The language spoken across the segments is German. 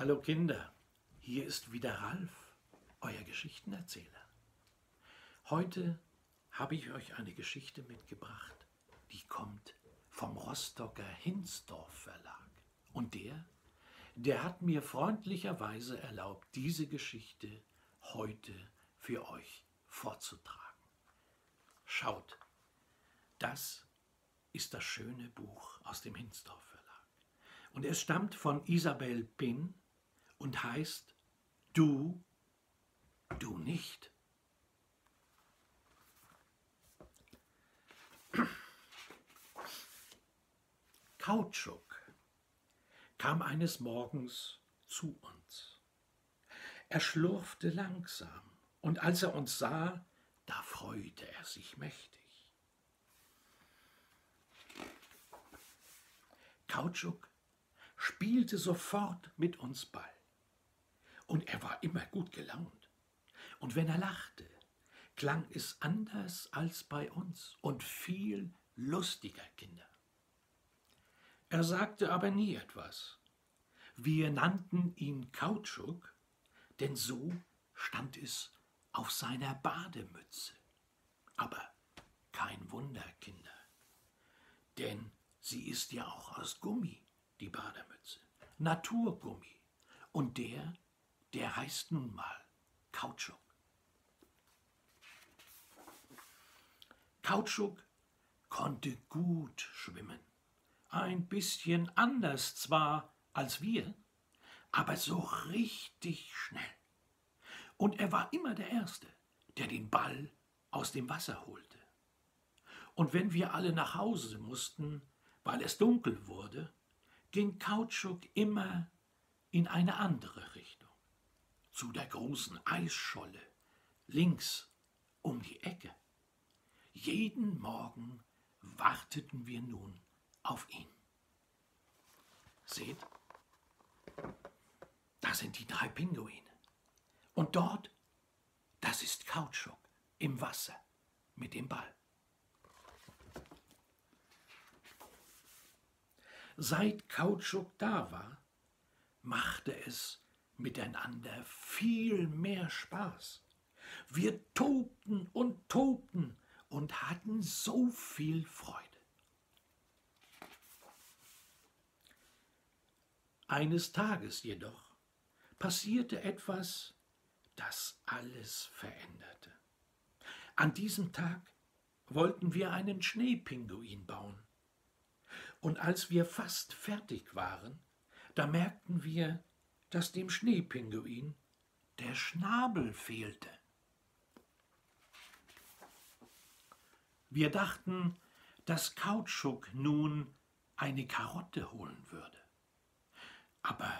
Hallo Kinder, hier ist wieder Ralf, euer Geschichtenerzähler. Heute habe ich euch eine Geschichte mitgebracht, die kommt vom Rostocker Hinsdorf Verlag. Und der, der hat mir freundlicherweise erlaubt, diese Geschichte heute für euch vorzutragen. Schaut, das ist das schöne Buch aus dem Hinsdorf Verlag. Und es stammt von Isabel Pinn und heißt Du, du nicht. Kautschuk kam eines Morgens zu uns. Er schlurfte langsam, und als er uns sah, da freute er sich mächtig. Kautschuk spielte sofort mit uns Ball. Und er war immer gut gelaunt. Und wenn er lachte, klang es anders als bei uns und viel lustiger, Kinder. Er sagte aber nie etwas. Wir nannten ihn Kautschuk, denn so stand es auf seiner Bademütze. Aber kein Wunder, Kinder, denn sie ist ja auch aus Gummi die Bademütze. Naturgummi. Und der, der heißt nun mal Kautschuk. Kautschuk konnte gut schwimmen. Ein bisschen anders zwar als wir, aber so richtig schnell. Und er war immer der Erste, der den Ball aus dem Wasser holte. Und wenn wir alle nach Hause mussten, weil es dunkel wurde, ging Kautschuk immer in eine andere Richtung, zu der großen Eisscholle, links um die Ecke. Jeden Morgen warteten wir nun auf ihn. Seht, da sind die drei Pinguine. Und dort, das ist Kautschuk im Wasser mit dem Ball. seit Kautschuk da war, machte es miteinander viel mehr Spaß. Wir tobten und tobten und hatten so viel Freude. Eines Tages jedoch passierte etwas, das alles veränderte. An diesem Tag wollten wir einen Schneepinguin bauen. Und als wir fast fertig waren, da merkten wir, dass dem Schneepinguin der Schnabel fehlte. Wir dachten, dass Kautschuk nun eine Karotte holen würde. Aber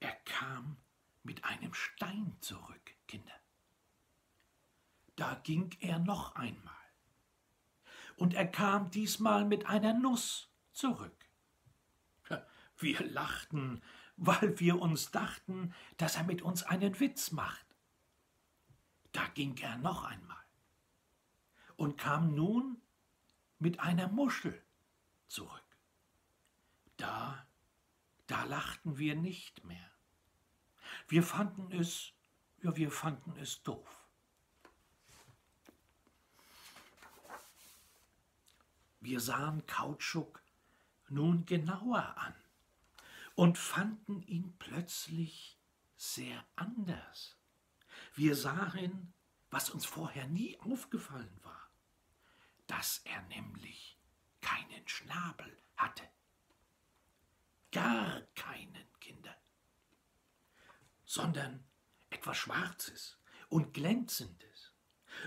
er kam mit einem Stein zurück, Kinder. Da ging er noch einmal. Und er kam diesmal mit einer Nuss zurück. Wir lachten, weil wir uns dachten, dass er mit uns einen Witz macht. Da ging er noch einmal und kam nun mit einer Muschel zurück. Da, da lachten wir nicht mehr. Wir fanden es, ja, wir fanden es doof. Wir sahen Kautschuk nun genauer an und fanden ihn plötzlich sehr anders. Wir sahen, was uns vorher nie aufgefallen war, dass er nämlich keinen Schnabel hatte. Gar keinen, Kinder, sondern etwas Schwarzes und Glänzendes.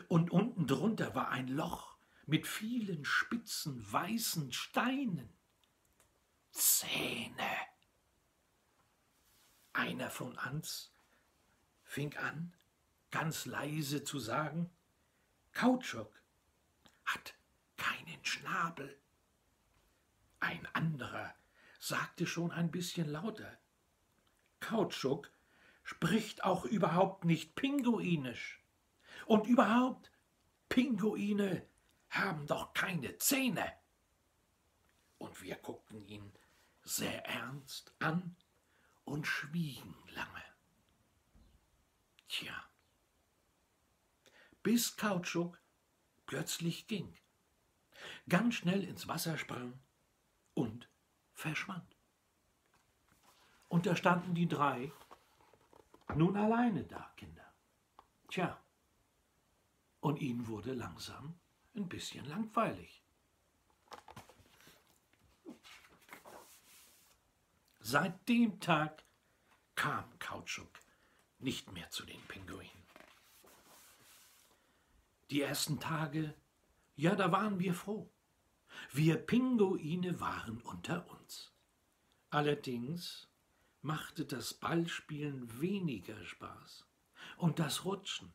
Und unten drunter war ein Loch mit vielen spitzen weißen Steinen. Zähne. Einer von uns fing an, ganz leise zu sagen, Kautschuk hat keinen Schnabel. Ein anderer sagte schon ein bisschen lauter, Kautschuk spricht auch überhaupt nicht pinguinisch. Und überhaupt, Pinguine haben doch keine Zähne. Und wir guckten ihn sehr ernst an und schwiegen lange. Tja, bis Kautschuk plötzlich ging, ganz schnell ins Wasser sprang und verschwand. Und da standen die drei nun alleine da, Kinder. Tja, und ihnen wurde langsam ein bisschen langweilig. Seit dem Tag kam Kautschuk nicht mehr zu den Pinguinen. Die ersten Tage, ja, da waren wir froh. Wir Pinguine waren unter uns. Allerdings machte das Ballspielen weniger Spaß und das Rutschen.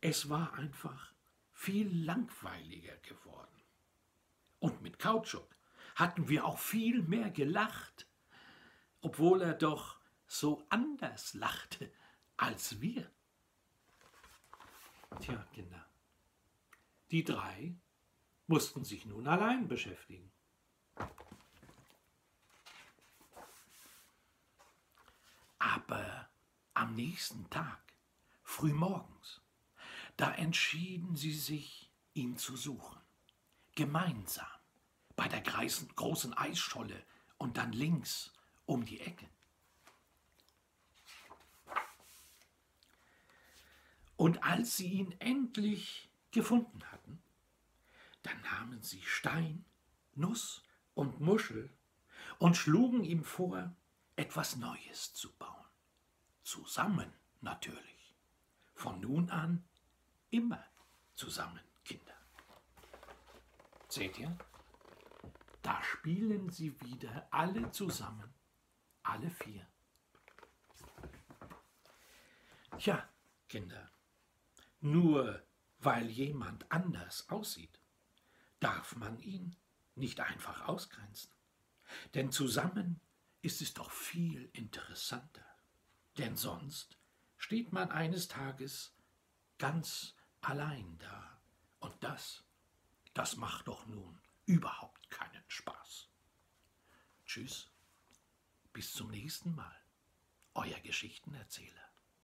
Es war einfach viel langweiliger geworden. Und mit Kautschuk hatten wir auch viel mehr gelacht, obwohl er doch so anders lachte als wir. Tja, Kinder, die drei mussten sich nun allein beschäftigen. Aber am nächsten Tag, frühmorgens, da entschieden sie sich, ihn zu suchen. Gemeinsam bei der großen Eisscholle und dann links um die Ecke. Und als sie ihn endlich gefunden hatten, dann nahmen sie Stein, Nuss und Muschel und schlugen ihm vor, etwas Neues zu bauen. Zusammen natürlich. Von nun an immer zusammen, Kinder. Seht ihr? Da spielen sie wieder alle zusammen, alle vier. Tja, Kinder, nur weil jemand anders aussieht, darf man ihn nicht einfach ausgrenzen. Denn zusammen ist es doch viel interessanter. Denn sonst steht man eines Tages ganz allein da. Und das, das macht doch nun überhaupt keinen Spaß. Tschüss, bis zum nächsten Mal, euer Geschichtenerzähler.